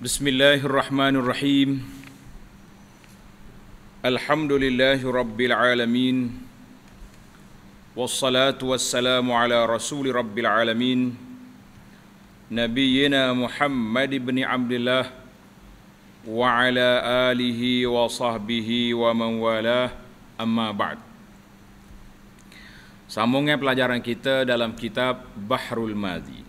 بسم الله الرحمن الرحيم الحمد لله رب العالمين والصلاة والسلام على رسول رب العالمين نبينا محمد بن عبد الله وعلى آله وصحبه ومن والاه أما بعد Sambungan pelajaran kita dalam kitab Bahrul Mazi.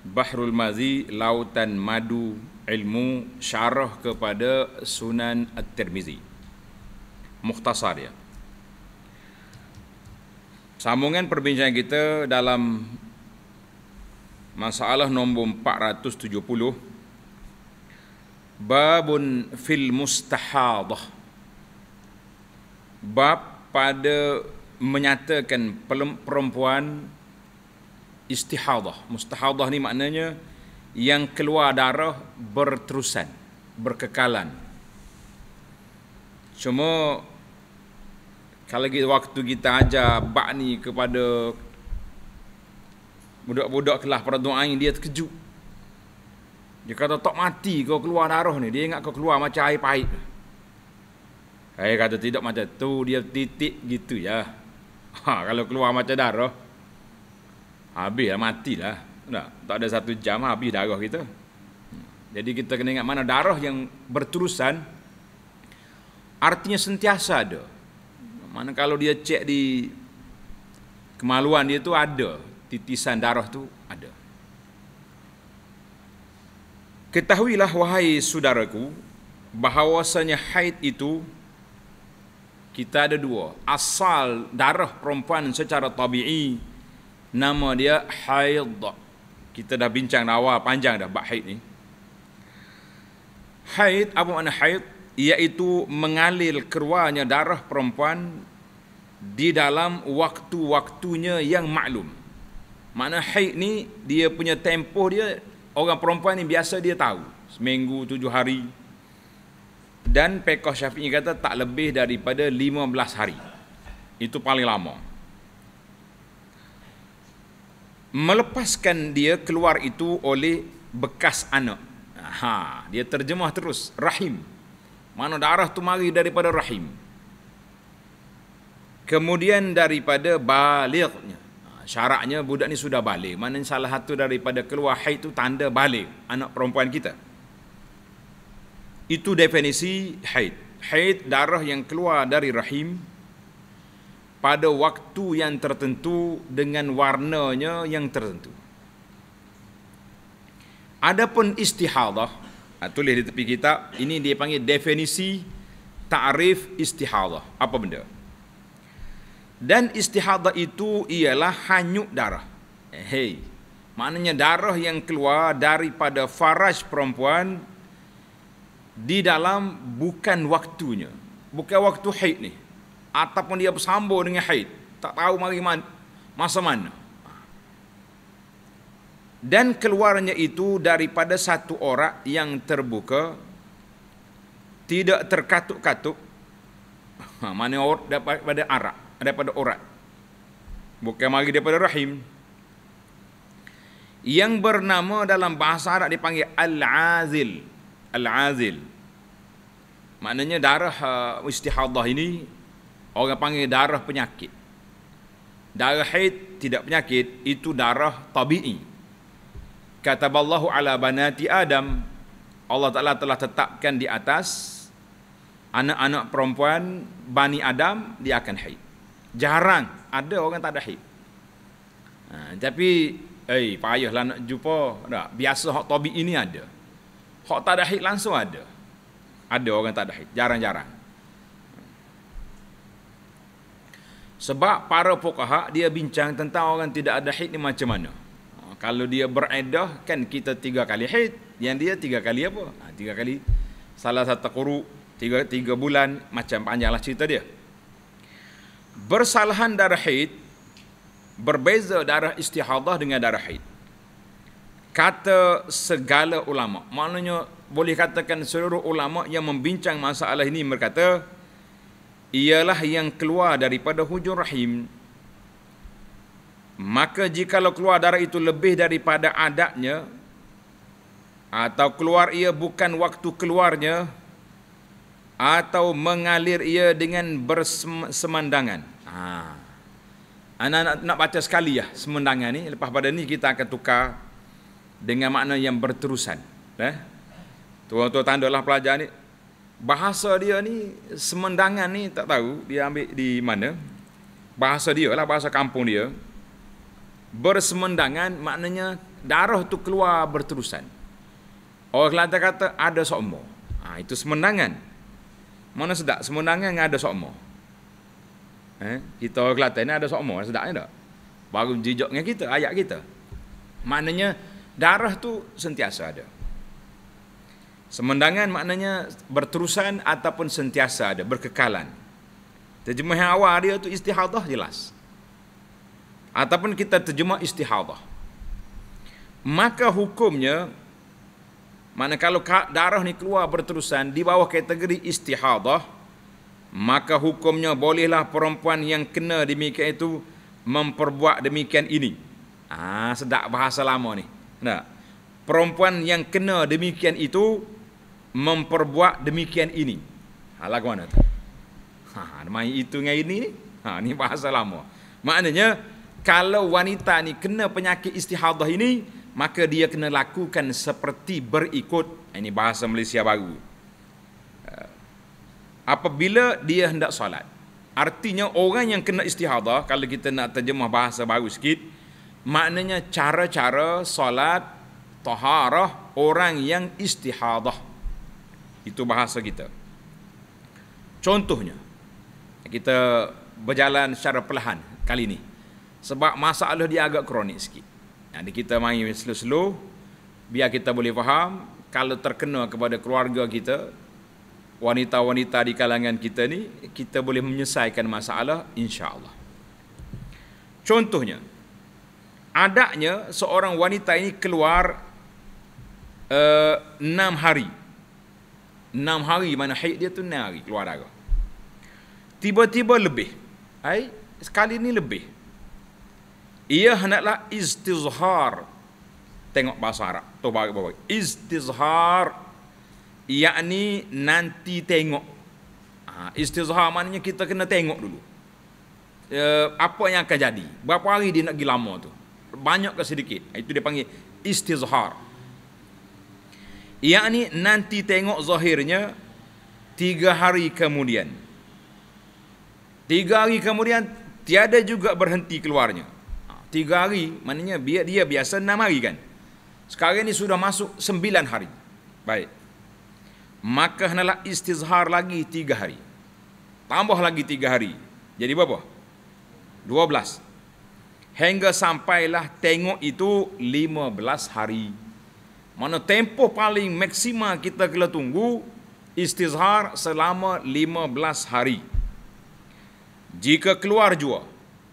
Bahrul Mazi, Lautan Madu Ilmu Syarah kepada Sunan At-Tirmizi. Mukhtasar ya. Sambungan perbincangan kita dalam masalah nombor 470 Babun fil mustahadah Bab pada menyatakan perempuan istihadah. Mustahadah ni maknanya yang keluar darah berterusan, berkekalan. Cuma kalau kita waktu kita ajar bab ni kepada budak-budak kelas perdoa ini dia terkejut. Dia kata tak mati kau keluar darah ni, dia ingat kau keluar macam air pahit. Saya kata tidak macam tu, dia titik gitu ya. Ha, kalau keluar macam darah, habis lah, mati lah. Tak, tak ada satu jam, habis darah kita. Jadi kita kena ingat mana darah yang berterusan, artinya sentiasa ada. Mana kalau dia cek di kemaluan dia tu ada, titisan darah tu ada. Ketahuilah wahai saudaraku, bahawasanya haid itu kita ada dua. Asal darah perempuan secara tabi'i nama dia haid. Kita dah bincang dah awal panjang dah bab haid ni. Haid apa makna haid? Iaitu mengalir keluarnya darah perempuan di dalam waktu-waktunya yang maklum. Makna haid ni dia punya tempoh dia orang perempuan ni biasa dia tahu. Seminggu, tujuh hari, dan Pekoh Syafi'i kata tak lebih daripada 15 hari. Itu paling lama. Melepaskan dia keluar itu oleh bekas anak. Ha, dia terjemah terus rahim. Mana darah tu mari daripada rahim. Kemudian daripada balignya. Ha, syaratnya budak ni sudah balik. Mana salah satu daripada keluar haid tu tanda balik anak perempuan kita. Itu definisi haid. Haid darah yang keluar dari rahim pada waktu yang tertentu dengan warnanya yang tertentu. Adapun istihadah, tulis di tepi kitab, ini dia panggil definisi ta'rif istihadah. Apa benda? Dan istihadah itu ialah hanyut darah. Hei, maknanya darah yang keluar daripada faraj perempuan di dalam bukan waktunya bukan waktu haid ni ataupun dia bersambung dengan haid. Tak tahu mari man, masa mana. Dan keluarnya itu daripada satu orang yang terbuka tidak terkatuk-katuk. Ha, mana orang daripada arak daripada orat bukan mari daripada rahim. Yang bernama dalam bahasa Arab dipanggil al-azil. Al-azil. Maknanya darah uh, istihadah ini orang panggil darah penyakit darah haid tidak penyakit itu darah tabi'i kataballahu ala banati adam Allah Taala telah tetapkan di atas anak-anak perempuan bani Adam dia akan haid jarang ada orang tak ada haid ha, tapi eh payahlah nak jumpa tak biasa hak tabi ini ada Hak tak ada haid langsung ada. Ada orang tak ada haid. Jarang-jarang. Sebab para fuqaha dia bincang tentang orang tidak ada haid ni macam mana. Ha, kalau dia beredah kan kita tiga kali haid. Yang dia tiga kali apa? Ha, tiga kali. Salah satu kuru. Tiga, tiga bulan. Macam panjanglah cerita dia. Bersalahan darah haid. Berbeza darah istihadah dengan darah haid kata segala ulama maknanya boleh katakan seluruh ulama yang membincang masalah ini berkata ialah yang keluar daripada hujung rahim maka jikalau keluar darah itu lebih daripada adatnya atau keluar ia bukan waktu keluarnya atau mengalir ia dengan bersemandangan. Ha. Anak nak, nak baca sekali ya semendangan ni. Lepas pada ni kita akan tukar dengan makna yang berterusan. Eh? Tuan-tuan tandalah pelajar ni. Bahasa dia ni semendangan ni tak tahu dia ambil di mana. Bahasa dia lah bahasa kampung dia. Bersemendangan maknanya darah tu keluar berterusan. Orang Kelantan kata ada sokmo. Ha, itu semendangan. Mana sedap semendangan ada sokmo. Eh, kita orang Kelantan ni ada sokmo, sedapnya tak? Baru jijak dengan kita, ayat kita. Maknanya darah tu sentiasa ada. Semendangan maknanya berterusan ataupun sentiasa ada, berkekalan. Terjemah yang awal dia tu istihadah jelas. Ataupun kita terjemah istihadah. Maka hukumnya Manakala darah ni keluar berterusan di bawah kategori istihadah, maka hukumnya bolehlah perempuan yang kena demikian itu memperbuat demikian ini. Ah, sedap bahasa lama ni. Nah, perempuan yang kena demikian itu memperbuat demikian ini. Ha, lagu mana tu? Ha, main itu dengan ini ni. Ha, ni bahasa lama. Maknanya, kalau wanita ni kena penyakit istihadah ini, maka dia kena lakukan seperti berikut ini bahasa Malaysia baru uh, apabila dia hendak solat artinya orang yang kena istihadah kalau kita nak terjemah bahasa baru sikit maknanya cara-cara solat taharah orang yang istihadah itu bahasa kita contohnya kita berjalan secara perlahan kali ini sebab masalah dia agak kronik sikit jadi kita main slow-slow biar kita boleh faham kalau terkena kepada keluarga kita wanita-wanita di kalangan kita ni kita boleh menyelesaikan masalah insya-Allah. Contohnya adanya seorang wanita ini keluar uh, enam hari. Enam hari mana haid dia tu enam hari keluar darah. Tiba-tiba lebih. Hai, sekali ni lebih. Ia hendaklah istizhar. Tengok bahasa Arab. Tu bagi bagi istizhar yakni nanti tengok. Ha, istizhar maknanya kita kena tengok dulu. E, apa yang akan jadi? Berapa hari dia nak pergi lama tu? Banyak ke sedikit? Itu dia panggil istizhar yakni nanti tengok zahirnya tiga hari kemudian tiga hari kemudian tiada juga berhenti keluarnya Tiga hari, maknanya biar dia biasa enam hari kan. Sekarang ini sudah masuk sembilan hari. Baik. Maka hendaklah istizhar lagi tiga hari. Tambah lagi tiga hari. Jadi berapa? Dua belas. Hingga sampailah tengok itu lima belas hari. Mana tempoh paling maksima kita kena tunggu istizhar selama lima belas hari. Jika keluar jua,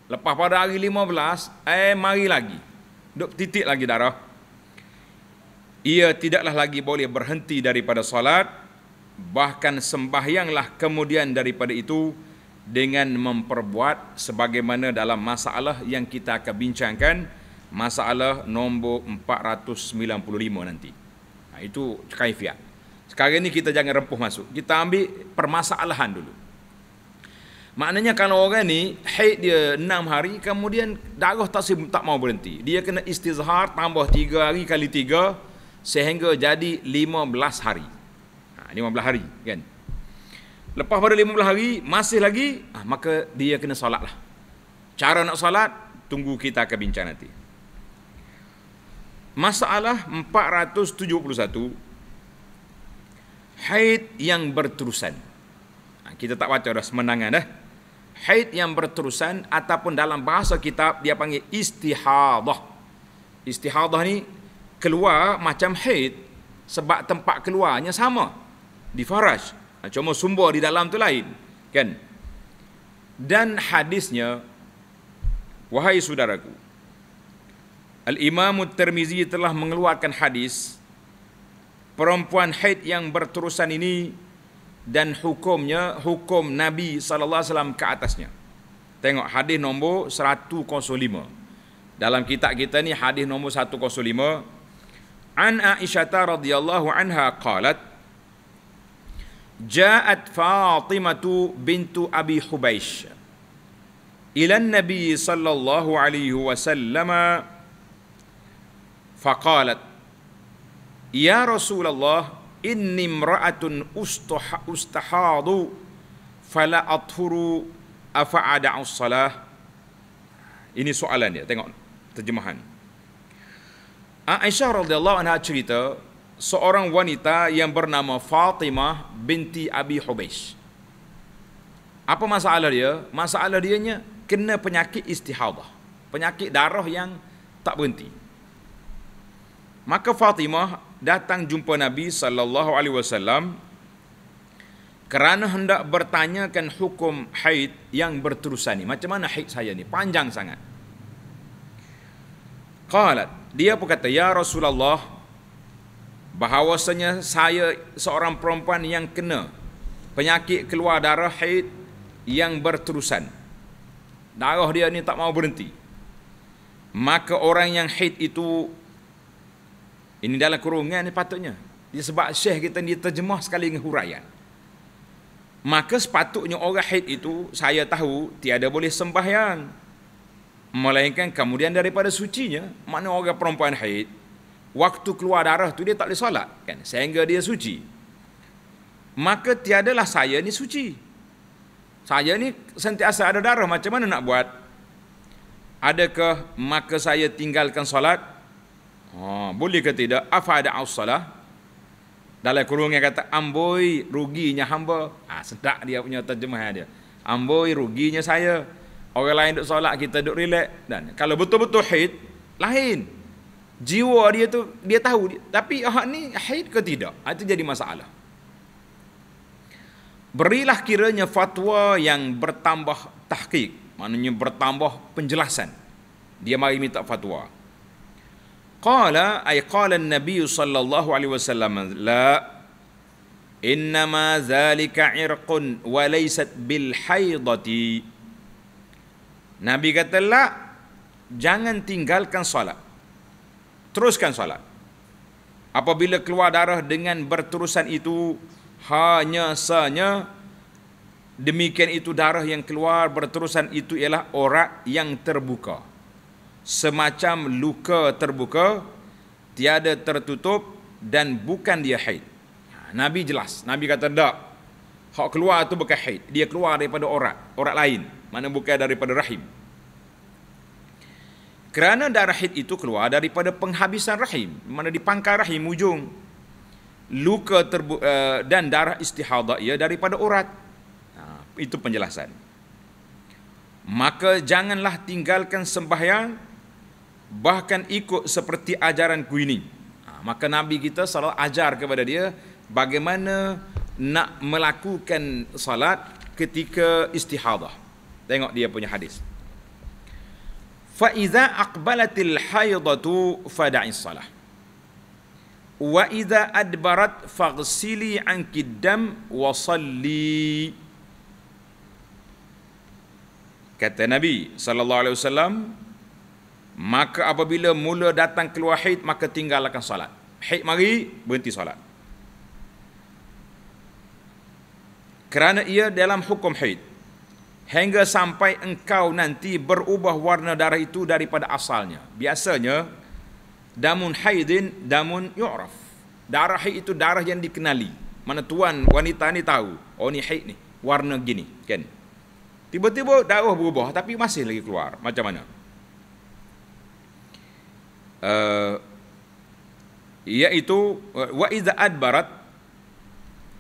Lepas pada hari 15, eh mari lagi. Duk titik lagi darah. Ia tidaklah lagi boleh berhenti daripada solat. Bahkan sembahyanglah kemudian daripada itu dengan memperbuat sebagaimana dalam masalah yang kita akan bincangkan. Masalah nombor 495 nanti. Nah, itu kaifiat. Sekarang ini kita jangan rempuh masuk. Kita ambil permasalahan dulu. Maknanya kalau orang ni haid dia enam hari kemudian darah tak tak mau berhenti. Dia kena istizhar tambah tiga hari kali tiga sehingga jadi lima belas hari. Ha, belas hari kan. Lepas pada lima belas hari masih lagi ha, maka dia kena solat lah. Cara nak solat tunggu kita akan bincang nanti. Masalah 471 haid yang berterusan. Ha, kita tak baca dah semenangan dah haid yang berterusan ataupun dalam bahasa kitab dia panggil istihadah. Istihadah ni keluar macam haid sebab tempat keluarnya sama di faraj. Ha, cuma sumber di dalam tu lain, kan? Dan hadisnya wahai saudaraku Al-Imam Tirmizi telah mengeluarkan hadis perempuan haid yang berterusan ini dan hukumnya hukum Nabi sallallahu alaihi wasallam ke atasnya. Tengok hadis nombor 105. Dalam kitab kita ni hadis nombor 105 An Aisyah radhiyallahu anha qalat Ja'at Fatimah bintu Abi Hubaish ila Nabi sallallahu alaihi wasallam faqalat Ya Rasulullah inni imra'atun ustahadu fala athuru afa ada'u salah ini soalan dia tengok terjemahan Aisyah radhiyallahu anha cerita seorang wanita yang bernama Fatimah binti Abi Hubeish. Apa masalah dia? Masalah dia nya kena penyakit istihadah. Penyakit darah yang tak berhenti. Maka Fatimah datang jumpa Nabi sallallahu alaihi wasallam kerana hendak bertanyakan hukum haid yang berterusan ni. Macam mana haid saya ni? Panjang sangat. Qalat, dia pun kata, "Ya Rasulullah, bahawasanya saya seorang perempuan yang kena penyakit keluar darah haid yang berterusan. Darah dia ni tak mau berhenti. Maka orang yang haid itu ini dalam kurungan ni patutnya. Dia sebab syekh kita ni terjemah sekali dengan huraian. Maka sepatutnya orang haid itu saya tahu tiada boleh sembahyang. Melainkan kemudian daripada sucinya mana orang perempuan haid waktu keluar darah tu dia tak boleh solat kan? Sehingga dia suci. Maka tiadalah saya ni suci. Saya ni sentiasa ada darah macam mana nak buat? Adakah maka saya tinggalkan solat oh, boleh ke tidak apa ada as-salah dalam kurung yang kata amboi ruginya hamba ah sedap dia punya terjemahan dia amboi ruginya saya Orang lain duduk solat, kita duduk relax. Dan kalau betul-betul haid, lain. Jiwa dia tu, dia tahu. Tapi hak ni haid ke tidak? Ah, itu jadi masalah. Berilah kiranya fatwa yang bertambah tahqiq. Maknanya bertambah penjelasan. Dia mari minta fatwa. Qala ay qala an-nabiy sallallahu alaihi wasallam la innama zalika irqun wa laysat bil haidati Nabi kata lah jangan tinggalkan solat. Teruskan solat. Apabila keluar darah dengan berterusan itu hanya sanya demikian itu darah yang keluar berterusan itu ialah orat yang terbuka. Semacam luka terbuka tiada tertutup dan bukan dia haid. Ha, Nabi jelas. Nabi kata tak. Hak keluar itu bukan haid. Dia keluar daripada orat. Orat lain mana bukan daripada rahim. Kerana darah haid itu keluar daripada penghabisan rahim, mana di pangkal rahim ujung luka terbu- uh, dan darah istihadah ia daripada urat. Ha, itu penjelasan. Maka janganlah tinggalkan sembahyang bahkan ikut seperti ajaran ku ini. Ha, maka Nabi kita selalu ajar kepada dia bagaimana nak melakukan salat ketika istihadah. Tengok dia punya hadis. Fa iza aqbalatil haidatu fada'i salah. Wa iza adbarat faghsili anki dam wa salli. Kata Nabi sallallahu alaihi wasallam, maka apabila mula datang keluar haid maka tinggalkan salat. Haid mari berhenti salat. Kerana ia dalam hukum haid hingga sampai engkau nanti berubah warna darah itu daripada asalnya. Biasanya damun haidin damun yu'raf. Darah haid itu darah yang dikenali. Mana tuan wanita ni tahu, oh ni haid ni, warna gini, kan? Tiba-tiba darah berubah tapi masih lagi keluar. Macam mana? Uh, iaitu wa idza adbarat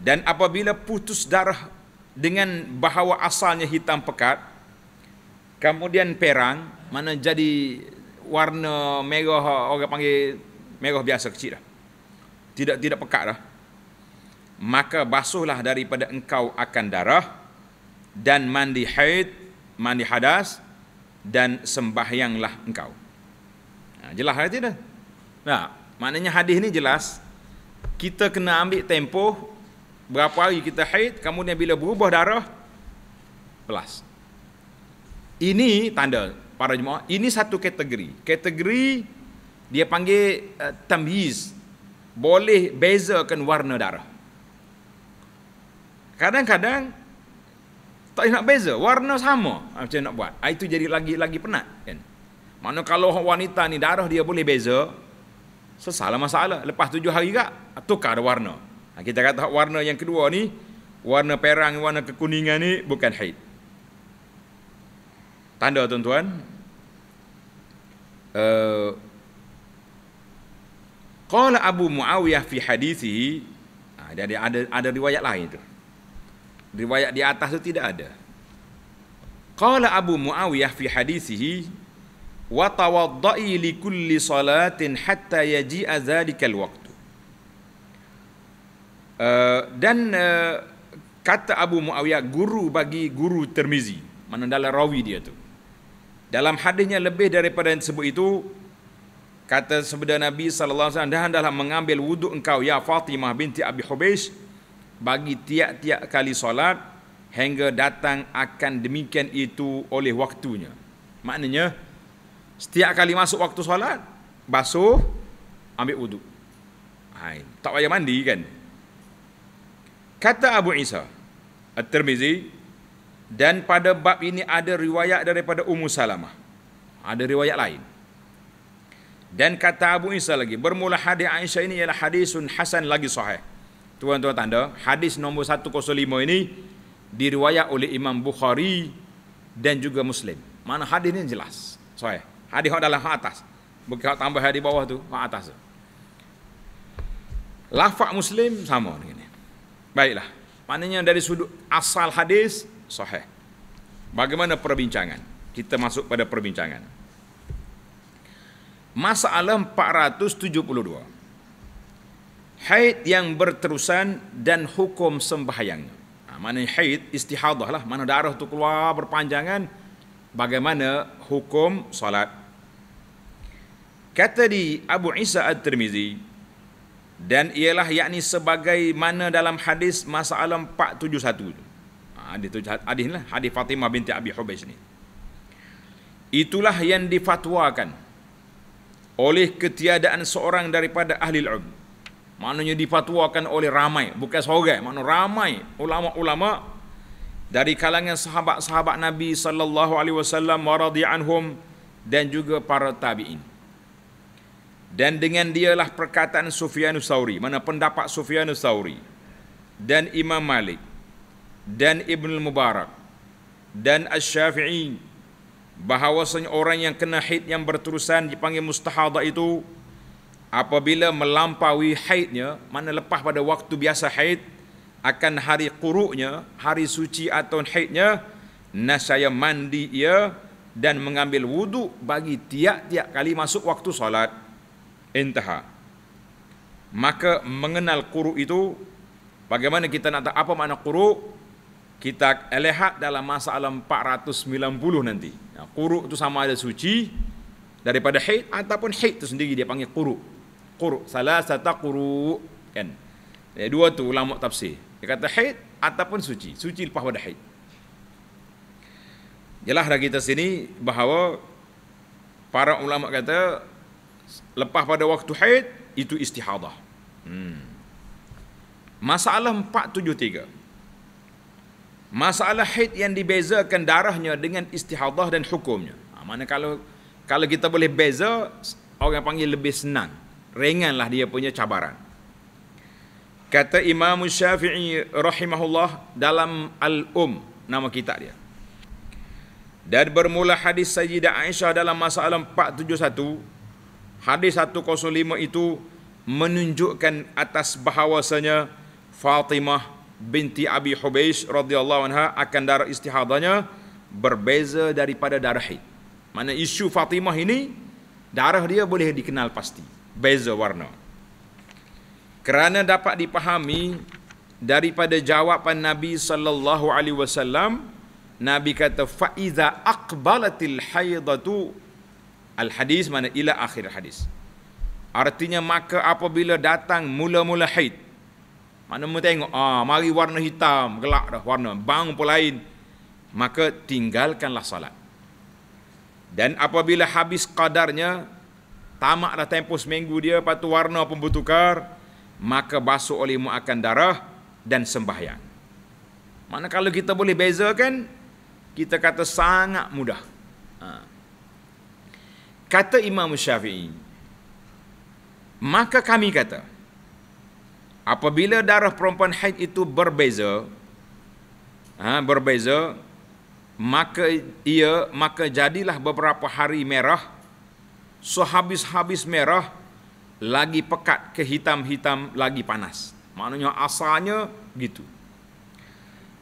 dan apabila putus darah dengan bahawa asalnya hitam pekat kemudian perang mana jadi warna merah orang panggil merah biasa kecil dah tidak tidak pekat dah maka basuhlah daripada engkau akan darah dan mandi haid mandi hadas dan sembahyanglah engkau nah, jelas ke tidak nah maknanya hadis ni jelas. Kita kena ambil tempoh berapa hari kita haid kemudian bila berubah darah belas. Ini tanda para jemaah ini satu kategori. Kategori dia panggil uh, tamyiz. Boleh bezakan warna darah. Kadang-kadang tak nak beza, warna sama. Ha, macam nak buat. Ha, itu jadi lagi lagi penat kan. Mana kalau wanita ni darah dia boleh beza, sesalah masalah. Lepas tujuh hari kak, tukar warna. Ha, kita kata warna yang kedua ni, warna perang, warna kekuningan ni bukan haid. Tanda tuan-tuan, uh, Qala Abu Muawiyah fi hadithihi ha, ada ada ada riwayat lain tu. Riwayat di atas tu tidak ada. Qala Abu Muawiyah fi hadithihi wa tawaddai li kulli salatin hatta yaji'a dzalikal waqtu. Uh, dan uh, kata Abu Muawiyah guru bagi guru Tirmizi mana dalam rawi dia tu. Dalam hadisnya lebih daripada yang sebut itu Kata sabda Nabi sallallahu alaihi wasallam dan hendaklah mengambil wuduk engkau ya Fatimah binti Abi Hubeish bagi tiap-tiap kali solat hingga datang akan demikian itu oleh waktunya. Maknanya setiap kali masuk waktu solat basuh ambil wuduk. Hai, tak payah mandi kan? Kata Abu Isa At-Tirmizi dan pada bab ini ada riwayat daripada Ummu Salamah. Ada riwayat lain. Dan kata Abu Isa lagi, bermula hadis Aisyah ini ialah hadisun hasan lagi sahih. Tuan-tuan tanda, hadis nombor 105 ini diriwayat oleh Imam Bukhari dan juga Muslim. Mana hadis ini jelas. Sahih. Hadis hak dalam hak atas. Bukan hak tambah di bawah tu, hak atas tu. Lafaz Muslim sama dengan ini. Baiklah. Maknanya dari sudut asal hadis sahih. Bagaimana perbincangan? Kita masuk pada perbincangan. Masalah 472. Haid yang berterusan dan hukum sembahyang. Ha, mana haid istihadah lah. Mana darah tu keluar berpanjangan. Bagaimana hukum salat. Kata di Abu Isa At-Tirmizi. Dan ialah yakni sebagai mana dalam hadis masalah 471. Ha, hadis, hadis lah. Hadis Fatimah binti Abi Hubais ni. Itulah yang difatwakan oleh ketiadaan seorang daripada ahli ilmu. Maknanya dipatuakan oleh ramai, bukan seorang, makna ramai ulama-ulama dari kalangan sahabat-sahabat Nabi sallallahu alaihi wasallam radhiyallahu dan juga para tabi'in. Dan dengan dialah perkataan Sufyanus Sauri, mana pendapat Sufyanus Sauri. Dan Imam Malik. Dan Ibn Mubarak. Dan Asy-Syafi'i bahawasanya orang yang kena haid yang berterusan dipanggil mustahadah itu apabila melampaui haidnya mana lepas pada waktu biasa haid akan hari quruknya hari suci atau haidnya nasaya mandi ia dan mengambil wudu bagi tiap-tiap kali masuk waktu solat intaha maka mengenal quruk itu bagaimana kita nak tahu apa makna quruk kita lihat dalam masalah 490 nanti. Ya, quruk itu sama ada suci daripada haid ataupun haid itu sendiri dia panggil. Quruk salah satu quruk kan. Ya, dua tu ulama tafsir. Dia kata haid ataupun suci. Suci lepas pada haid. Jelas dah kita sini bahawa para ulama kata lepas pada waktu haid itu istihadah. Hmm. Masalah 473. Masalah haid yang dibezakan darahnya dengan istihadah dan hukumnya. Ha, mana kalau kalau kita boleh beza, orang panggil lebih senang. Ringanlah dia punya cabaran. Kata Imam Syafi'i rahimahullah dalam Al-Um, nama kitab dia. Dan bermula hadis Sayyidah Aisyah dalam masalah 471, hadis 105 itu menunjukkan atas bahawasanya Fatimah binti Abi Hubeish radhiyallahu anha akan darah istihadahnya berbeza daripada darah haid. Mana isu Fatimah ini darah dia boleh dikenal pasti, beza warna. Kerana dapat dipahami daripada jawapan Nabi sallallahu alaihi wasallam, Nabi kata fa iza aqbalatil haidatu al hadis mana ila akhir hadis. Artinya maka apabila datang mula-mula haid mana mu tengok, ah, mari warna hitam, gelap dah warna, bang pun lain. Maka tinggalkanlah salat. Dan apabila habis qadarnya, tamak dah tempoh seminggu dia, lepas tu warna pun bertukar, maka basuh oleh akan darah dan sembahyang. Mana kalau kita boleh bezakan, kita kata sangat mudah. Ha. Kata Imam Syafi'i, maka kami kata, apabila darah perempuan haid itu berbeza, ha, berbeza, maka ia maka jadilah beberapa hari merah, sehabis-habis merah, lagi pekat ke hitam-hitam lagi panas. Maknanya asalnya gitu.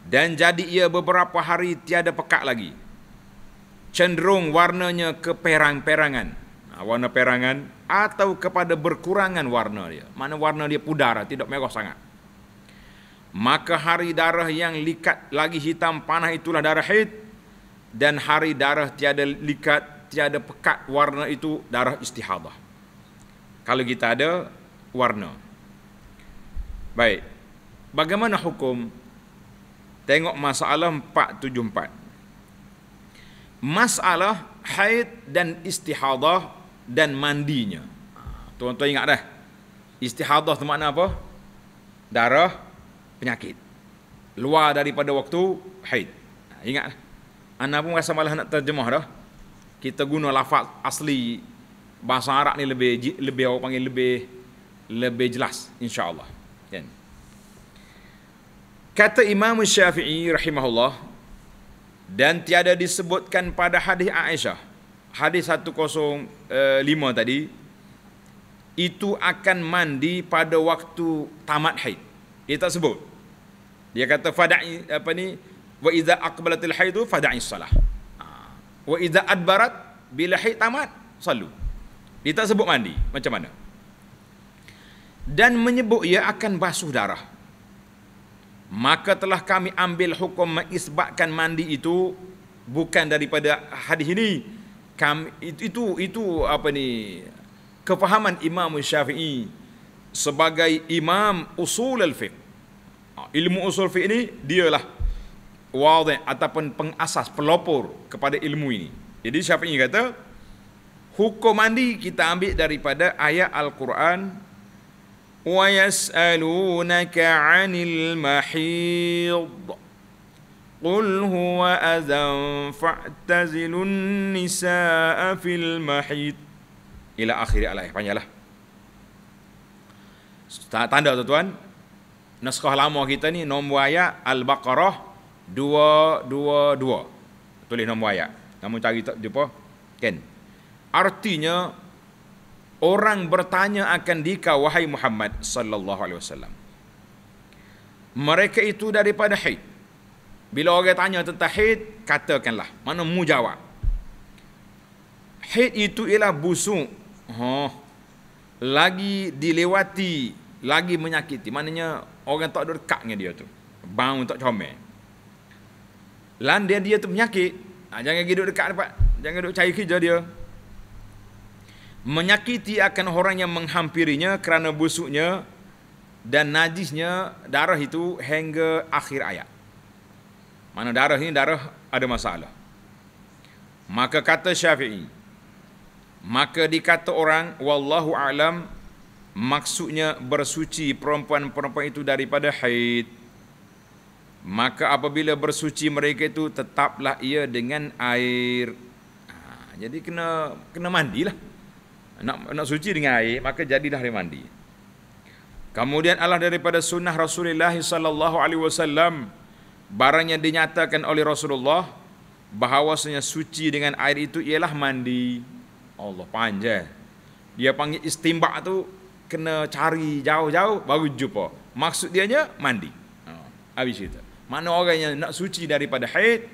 Dan jadi ia beberapa hari tiada pekat lagi. Cenderung warnanya ke perang-perangan. Ha, warna perangan atau kepada berkurangan warna dia. Mana warna dia pudar, tidak merah sangat. Maka hari darah yang likat lagi hitam panas itulah darah haid. Dan hari darah tiada likat, tiada pekat warna itu darah istihadah kalau kita ada warna. Baik. Bagaimana hukum? Tengok masalah 474. Masalah haid dan istihadah dan mandinya. Tuan-tuan ingat dah. Istihadah tu makna apa? Darah penyakit. Luar daripada waktu haid. Ingat. Anda pun rasa malah nak terjemah dah. Kita guna lafaz asli bahasa Arab ni lebih lebih orang panggil lebih lebih jelas insya-Allah. Kan? Kata Imam Syafi'i rahimahullah dan tiada disebutkan pada hadis Aisyah hadis 105 eh, tadi itu akan mandi pada waktu tamat haid. Dia tak sebut. Dia kata fada'i apa ni wa idza aqbalatil haidu fada'i salah. Ha. Wa idza adbarat bila haid tamat salu. Dia tak sebut mandi. Macam mana? Dan menyebut ia akan basuh darah. Maka telah kami ambil hukum mengisbatkan mandi itu bukan daripada hadis ini. Kami, itu, itu itu apa ni kefahaman Imam Syafi'i sebagai imam usul al-fiqh. Ha, ilmu usul fiqh ini dialah wadih ataupun pengasas pelopor kepada ilmu ini. Jadi Syafi'i kata hukum mandi kita ambil daripada ayat al-Quran yas'alunaka 'anil mahid qul huwa adhan fa'tazilun nisaa fil mahid ila akhir ayat panjanglah. Tanda tuan-tuan. Naskah lama kita ni nombor ayat al-baqarah 222 tulis nombor ayat. Kamu cari tak jumpa. Kan? Artinya orang bertanya akan dika wahai Muhammad sallallahu alaihi wasallam. Mereka itu daripada haid. Bila orang tanya tentang haid, katakanlah, mana mu jawab. Haid itu ialah busuk. Oh, lagi dilewati, lagi menyakiti. Maknanya orang tak ada dekatnya dia tu. Bau tak comel. Lan dia dia tu penyakit. Ha, jangan duduk dekat dapat. Jangan duduk cari kerja dia menyakiti akan orang yang menghampirinya kerana busuknya dan najisnya darah itu hingga akhir ayat. Mana darah ini darah ada masalah. Maka kata Syafi'i, maka dikata orang wallahu alam maksudnya bersuci perempuan-perempuan itu daripada haid. Maka apabila bersuci mereka itu tetaplah ia dengan air. Ha, jadi kena kena mandilah nak nak suci dengan air maka jadilah dia mandi. Kemudian Allah daripada sunnah Rasulullah sallallahu alaihi wasallam barang yang dinyatakan oleh Rasulullah bahawasanya suci dengan air itu ialah mandi. Allah panjang. Dia panggil istimbak tu kena cari jauh-jauh baru jumpa. Maksud dianya mandi. Ha, habis itu mana orang yang nak suci daripada haid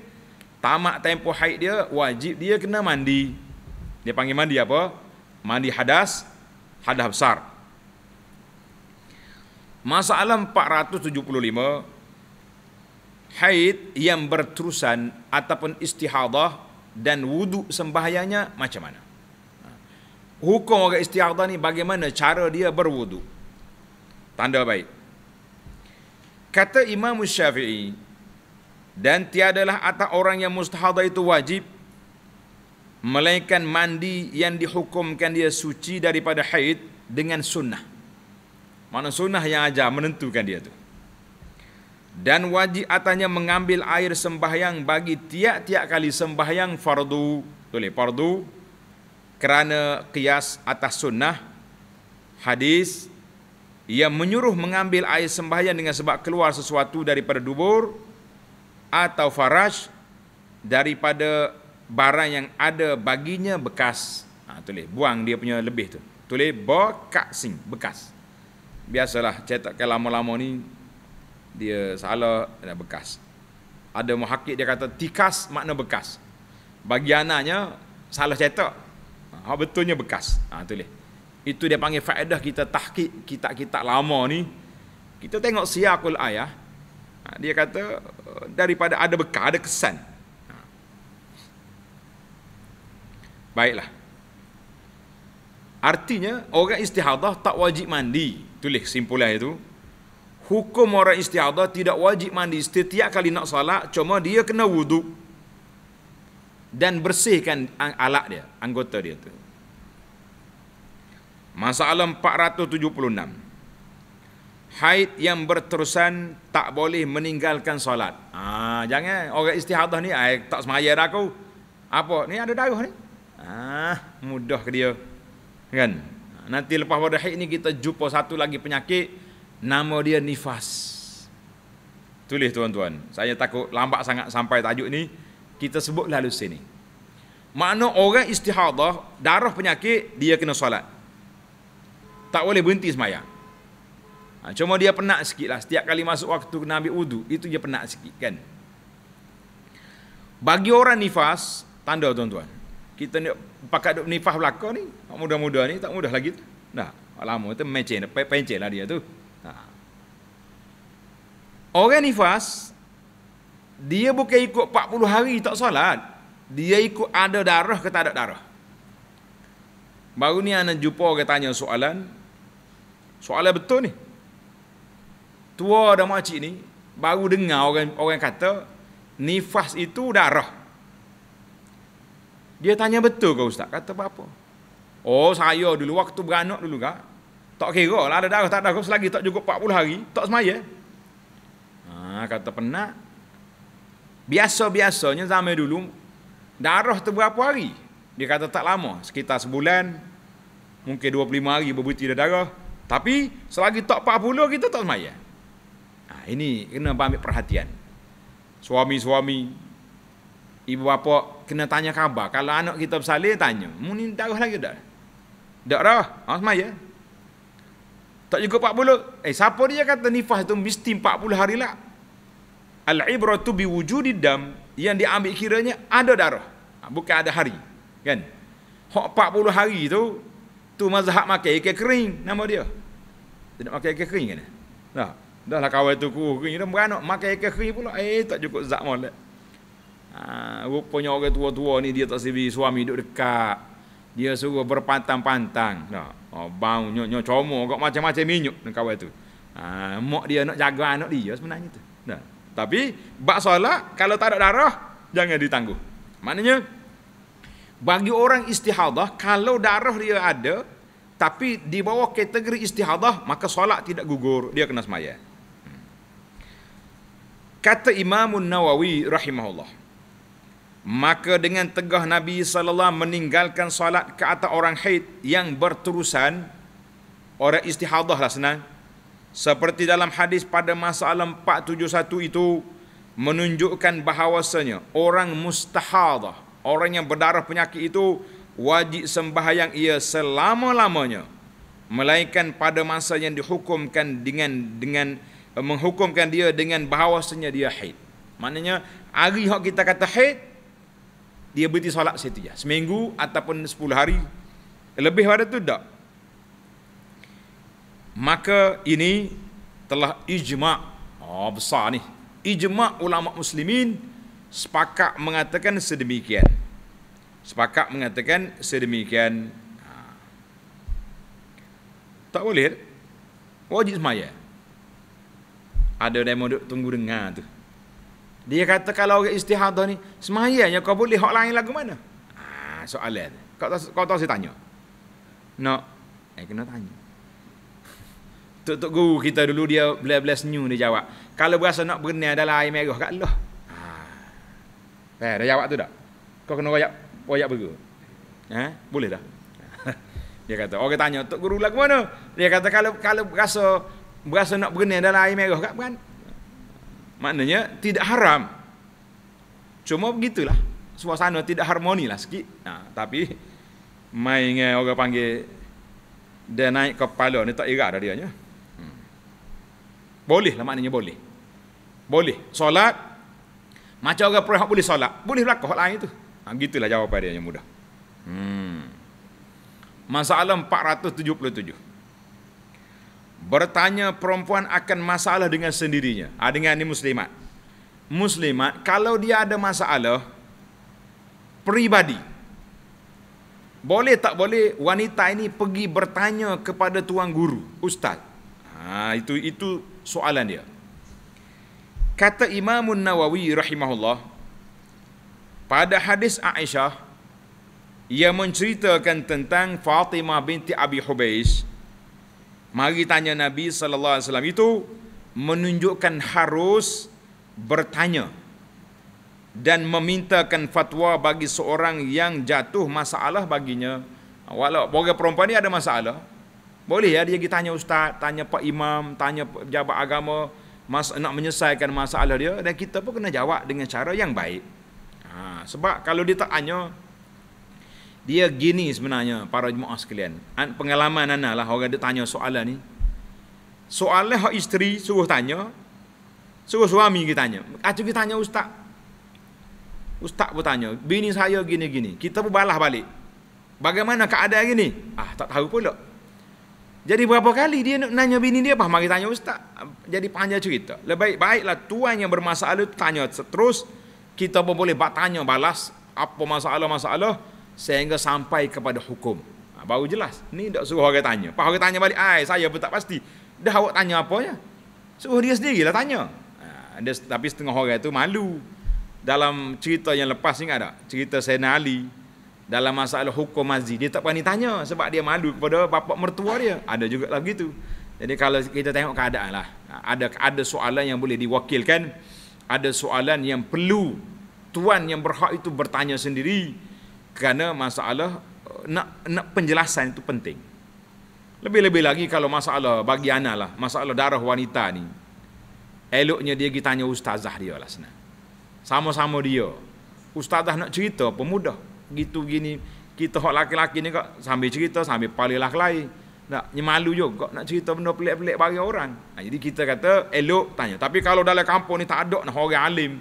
tamat tempoh haid dia wajib dia kena mandi. Dia panggil mandi apa mandi hadas hadas besar. Masalah 475 haid yang berterusan ataupun istihadah dan wudu sembahyangnya macam mana? Hukum orang istihadah ni bagaimana cara dia berwudu? Tanda baik. Kata Imam Syafi'i dan tiadalah atas orang yang mustahadah itu wajib melainkan mandi yang dihukumkan dia suci daripada haid dengan sunnah. Mana sunnah yang ajar menentukan dia tu. Dan wajib atasnya mengambil air sembahyang bagi tiap-tiap kali sembahyang fardu. Boleh fardu kerana kias atas sunnah hadis ia menyuruh mengambil air sembahyang dengan sebab keluar sesuatu daripada dubur atau faraj daripada barang yang ada baginya bekas. Ha, tulis buang dia punya lebih tu. Tulis bekas sing bekas biasalah cetakkan lama-lama ni dia salah dan bekas. Ada muhakkik dia kata tikas makna bekas. Bagi anaknya salah cetak. Ha betulnya bekas. Ha tulis. Itu dia panggil faedah kita tahqiq kitab-kitab lama ni. Kita tengok siakul ayah. Ha, dia kata daripada ada bekas, ada kesan. Ha. Baiklah. Artinya orang istihadah tak wajib mandi. Tulis simpulan itu. Hukum orang istihadah tidak wajib mandi setiap kali nak salat. Cuma dia kena wuduk. Dan bersihkan alat dia, anggota dia tu. Masalah 476. Haid yang berterusan tak boleh meninggalkan solat. Ah, jangan orang istihadah ni ai tak semaya dah aku. Apa? Ni ada darah ni. Ah, mudah ke dia. Kan? Nanti lepas pada haid ni kita jumpa satu lagi penyakit nama dia nifas. Tulis tuan-tuan. Saya takut lambat sangat sampai tajuk ni. Kita sebut lalu sini. Makna orang istihadah, darah penyakit, dia kena solat. Tak boleh berhenti semayang. Ha, cuma dia penat sikit lah. Setiap kali masuk waktu kena ambil wudu, itu dia penat sikit kan. Bagi orang nifas, tanda tuan-tuan kita ni pakat duk nifah belaka ni muda-muda ni tak mudah lagi tu. Nah lama tu mencen pencen lah dia tu. Ha. orang nifas dia bukan ikut 40 hari tak solat. Dia ikut ada darah ke tak ada darah. Baru ni anak jumpa orang tanya soalan. Soalan betul ni. Tua dan makcik ni baru dengar orang orang kata nifas itu darah dia tanya betul ke ustaz? Kata apa? Oh saya dulu waktu beranak dulu kak. Tak kira lah ada darah tak ada selagi tak cukup 40 hari. Tak semaya. Ha, kata penat. Biasa-biasanya zaman dulu. Darah tu berapa hari? Dia kata tak lama. Sekitar sebulan. Mungkin 25 hari berbuti darah. Tapi selagi tak 40 kita tak semaya. Ha, ini kena ambil perhatian. Suami-suami ibu bapa kena tanya khabar. Kalau anak kita bersalin, tanya. Mu ni darah lagi tak? Tak dah. Ha, semaya. Tak juga 40. Eh, siapa dia kata nifas tu mesti 40 hari lah. Al-ibratu biwujudid dam yang diambil kiranya ada darah. Ha, bukan ada hari. Kan? Hak 40 hari tu, tu mazhab makan ikan kering nama dia. Tidak makan ikan kering kan? Dah. Dah lah kawan tu kering. Dia beranak makan ikan kering pula. Eh, tak cukup zat molek. Rupanya orang tua-tua ni dia tak sebi suami duduk dekat. Dia suruh berpantang-pantang. Nah, oh, bau nyok comor kok macam-macam minyak dengan kawan tu. Ha, mak dia nak jaga anak dia sebenarnya tu. Nah, tapi bak solat kalau tak ada darah jangan ditangguh. Maknanya bagi orang istihadah kalau darah dia ada tapi di bawah kategori istihadah maka solat tidak gugur dia kena semaya. Hmm. Kata Imam Nawawi rahimahullah maka dengan tegah Nabi sallallahu meninggalkan solat ke atas orang haid yang berterusan orang istihadah lah senang. Seperti dalam hadis pada masalah 471 itu menunjukkan bahawasanya orang mustahadah orang yang berdarah penyakit itu wajib sembahyang ia selama-lamanya. Melainkan pada masa yang dihukumkan dengan dengan menghukumkan dia dengan bahawasanya dia haid. Maknanya hari yang kita kata haid dia berhenti solat situ je. Seminggu ataupun sepuluh hari. Lebih pada tu tak. Maka ini telah ijma' oh, besar ni. Ijma' ulama muslimin sepakat mengatakan sedemikian. Sepakat mengatakan sedemikian. Ha. Tak boleh. Wajib semaya. Ada demo duk tunggu dengar tu. Dia kata kalau orang istihadah ni semayanya kau boleh hak lain lagu mana? Ah soalan. Kau tahu kau tahu saya tanya. No. Eh kena tanya. Tok tok guru kita dulu dia belah-belah senyum dia jawab. Kalau berasa nak berenang dalam air merah kat Allah. Ha. Eh, dah jawab tu dah. Kau kena royak royak bergu. Ha? Boleh dah. dia kata, orang tanya, Tok guru lagu mana? Dia kata kalau kalau berasa berasa nak berenang dalam air merah kat? Maknanya tidak haram. Cuma begitulah. Suasana tidak harmoni lah sikit. Ha, tapi main orang panggil dia naik ke kepala ni tak irat dah dia nya. Boleh lah maknanya boleh. Boleh. Solat. Macam orang perihak boleh solat. Boleh berlaku hal lain tu. Ha, gitulah jawapan dia yang mudah. Hmm. Masalah 477. Bertanya perempuan akan masalah dengan sendirinya. Ha, dengan ni muslimat. Muslimat, kalau dia ada masalah peribadi, boleh tak boleh wanita ini pergi bertanya kepada tuan guru, ustaz. Ha, itu itu soalan dia. Kata Imam Nawawi rahimahullah pada hadis Aisyah ia menceritakan tentang Fatimah binti Abi Hubais mari tanya Nabi sallallahu alaihi wasallam itu menunjukkan harus bertanya dan memintakan fatwa bagi seorang yang jatuh masalah baginya walau bagi perempuan ni ada masalah boleh ya dia pergi tanya ustaz, tanya pak imam, tanya pejabat agama mas nak menyelesaikan masalah dia dan kita pun kena jawab dengan cara yang baik. Ha, sebab kalau dia tak tanya dia gini sebenarnya para jemaah sekalian. Pengalaman ana lah orang dia tanya soalan ni. Soalan hak isteri suruh tanya. Suruh suami kita tanya. Acu kita tanya ustaz. Ustaz pun tanya, bini saya gini-gini. Kita pun balas balik. Bagaimana keadaan gini? Ah, tak tahu pula. Jadi berapa kali dia nak nanya bini dia apa? Mari tanya ustaz. Jadi panjang cerita. Lebih baiklah tuan yang bermasalah tanya terus. Kita pun boleh tanya balas apa masalah-masalah sehingga sampai kepada hukum. Ha, baru jelas. Ni tak suruh orang tanya. Pak orang tanya balik, "Ai, saya pun tak pasti." Dah awak tanya apa ya? Suruh dia sendirilah tanya. Ha, dia, tapi setengah orang itu malu. Dalam cerita yang lepas ingat tak? Cerita Sayyidina Ali dalam masalah hukum mazzi dia tak berani tanya sebab dia malu kepada bapa mertua dia ada juga lagi tu jadi kalau kita tengok keadaan lah ada ada soalan yang boleh diwakilkan ada soalan yang perlu tuan yang berhak itu bertanya sendiri kerana masalah nak nak penjelasan itu penting. Lebih-lebih lagi kalau masalah bagi anak lah masalah darah wanita ni eloknya dia pergi tanya ustazah dia lah senang. Sama-sama dia. Ustazah nak cerita pemudah gitu gini kita hak laki-laki ni kok sambil cerita sambil palilah lain. Tak nyemalu juga nak cerita benda pelik-pelik bagi orang. Ha, jadi kita kata elok tanya. Tapi kalau dalam kampung ni tak ada nak orang alim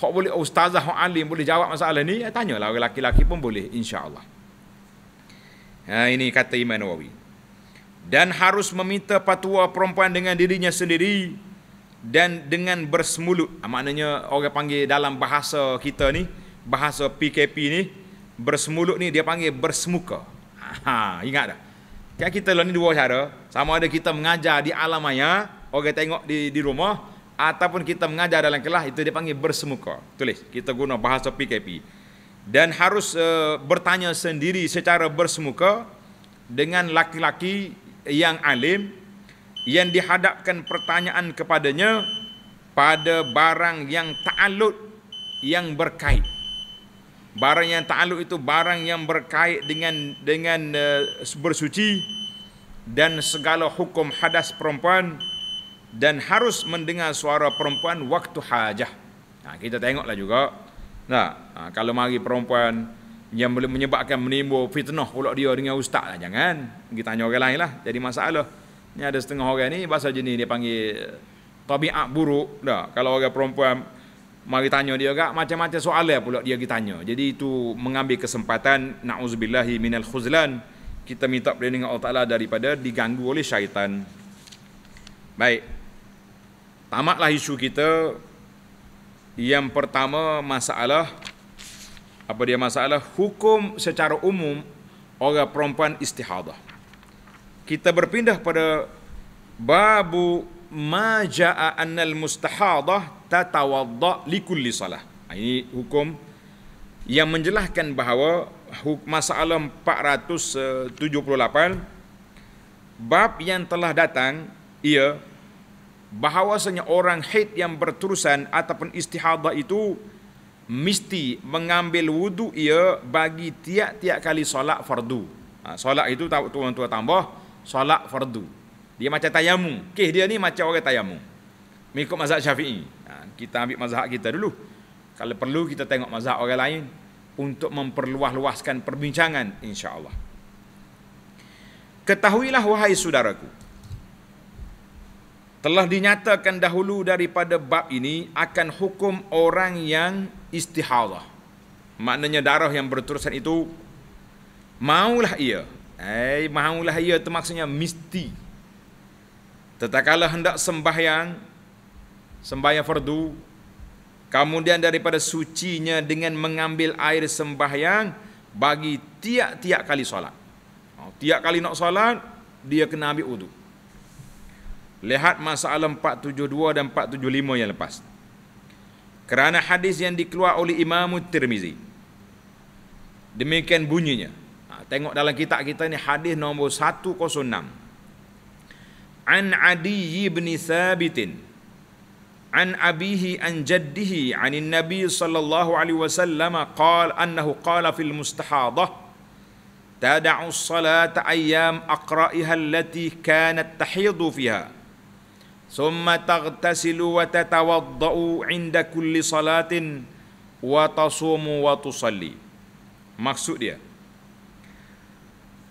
hak boleh ustazah hak alim boleh jawab masalah ni ya, tanyalah orang laki-laki pun boleh insya-Allah ha, ini kata Imam Nawawi dan harus meminta patwa perempuan dengan dirinya sendiri dan dengan bersemulut ha, maknanya orang panggil dalam bahasa kita ni bahasa PKP ni bersemulut ni dia panggil bersemuka. Ha, ingat tak? Kan kita lah ni dua cara. Sama ada kita mengajar di alam maya, orang tengok di di rumah ataupun kita mengajar dalam kelas itu dia panggil bersemuka. Tulis, kita guna bahasa PKP. Dan harus uh, bertanya sendiri secara bersemuka dengan laki-laki yang alim yang dihadapkan pertanyaan kepadanya pada barang yang ta'alud yang berkait barang yang ta'aluk itu barang yang berkait dengan dengan uh, bersuci dan segala hukum hadas perempuan dan harus mendengar suara perempuan waktu hajah. Ha, kita tengoklah juga. Nah, ha, kalau mari perempuan yang boleh menyebabkan menimbul fitnah pula dia dengan ustaz lah. Jangan. Kita tanya orang lain lah. Jadi masalah. Ni ada setengah orang ni bahasa jenis dia panggil tabiat buruk. Dah. Kalau orang perempuan mari tanya dia agak macam-macam soalan pula dia kita tanya. Jadi itu mengambil kesempatan nauzubillahi minal khuzlan. Kita minta perlindungan Allah Taala daripada diganggu oleh syaitan. Baik. Tamatlah isu kita. Yang pertama masalah apa dia masalah hukum secara umum orang perempuan istihadah. Kita berpindah pada babu ma jaa annal mustahadah tatawadda likulli salah. Ha, ini hukum yang menjelaskan bahawa masalah 478 bab yang telah datang ia bahawasanya orang haid yang berterusan ataupun istihadah itu mesti mengambil wudu ia bagi tiap-tiap kali solat fardu. Ha, solat itu tuan-tuan tambah solat fardu. Dia macam tayamum. Kes dia ni macam orang tayamum. Mengikut mazhab Syafi'i. Ha, kita ambil mazhab kita dulu. Kalau perlu kita tengok mazhab orang lain untuk memperluas-luaskan perbincangan insya-Allah. Ketahuilah wahai saudaraku, telah dinyatakan dahulu daripada bab ini akan hukum orang yang istihadah. Maknanya darah yang berterusan itu maulah ia. Eh, maulah ia itu maksudnya mesti. Tetakala hendak sembahyang, sembahyang fardu, kemudian daripada sucinya dengan mengambil air sembahyang bagi tiap-tiap kali solat. Oh, tiap kali nak solat, dia kena ambil uduk. Lihat masalah 472 dan 475 yang lepas. Kerana hadis yang dikeluar oleh Imam Tirmizi. Demikian bunyinya. Ha, tengok dalam kitab kita ni hadis nombor 106. An Adi bin Thabit an abihi an jaddihi an nabi sallallahu alaihi wasallam qala annahu qala fil mustahadah tad'u as-salata ayyam aqra'iha allati kanat tahidu fiha ثم تغتسل وتتوضأ عند كل صلاة وتصوم وتصلي maksud dia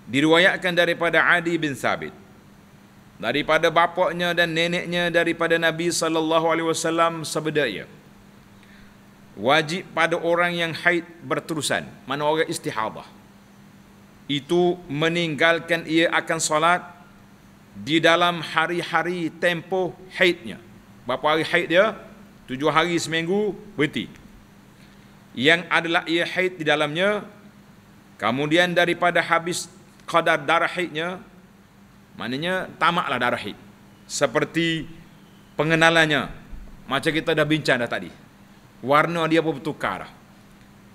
diriwayatkan daripada Adi bin Sabit daripada bapaknya dan neneknya daripada Nabi sallallahu alaihi wasallam sabda ia wajib pada orang yang haid berterusan mana orang istihadah itu meninggalkan ia akan solat di dalam hari-hari tempoh haidnya. Berapa hari haid dia? Tujuh hari seminggu berhenti. Yang adalah ia haid di dalamnya. Kemudian daripada habis kadar darah haidnya, maknanya tamaklah darah haid. Seperti pengenalannya. Macam kita dah bincang dah tadi. Warna dia pun bertukar.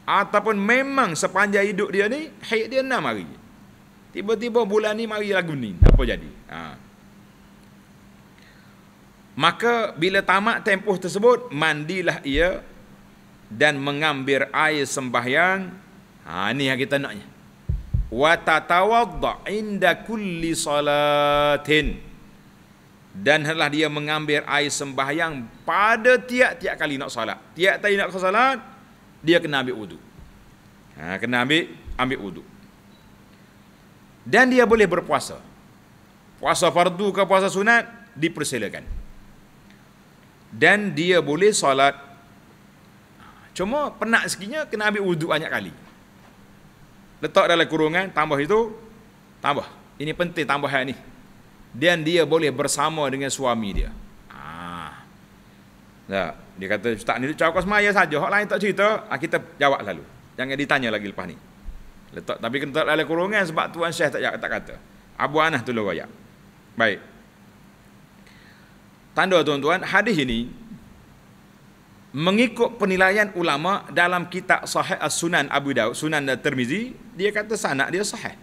Ataupun memang sepanjang hidup dia ni, haid dia enam hari. Tiba-tiba bulan ni mari lagu ni. Apa jadi? Ha. Maka bila tamat tempoh tersebut, mandilah ia dan mengambil air sembahyang. Ha, ni yang kita naknya. Wa tatawadda inda kulli salatin. Dan hendaklah dia mengambil air sembahyang pada tiap-tiap kali nak salat. Tiap kali nak salat, dia kena ambil wudu. Ha, kena ambil ambil wudu dan dia boleh berpuasa. Puasa fardu ke puasa sunat dipersilakan. Dan dia boleh solat. Cuma penat sekinya kena ambil wuduk banyak kali. Letak dalam kurungan, tambah itu, tambah. Ini penting tambahan ni. Dan dia boleh bersama dengan suami dia. Ah. Nah, dia kata, Ustaz ni cakap semaya saja. Hak lain tak cerita, ah, kita jawab lalu. Jangan ditanya lagi lepas ni. Letak tapi kena letak dalam kurungan sebab tuan Syekh tak tak kata. Abu Anas tu royak. Baik. Tanda tuan-tuan, hadis ini mengikut penilaian ulama dalam kitab Sahih As-Sunan Abu Daud, Sunan Tirmizi, dia kata sanad dia sahih.